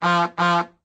ah, ah.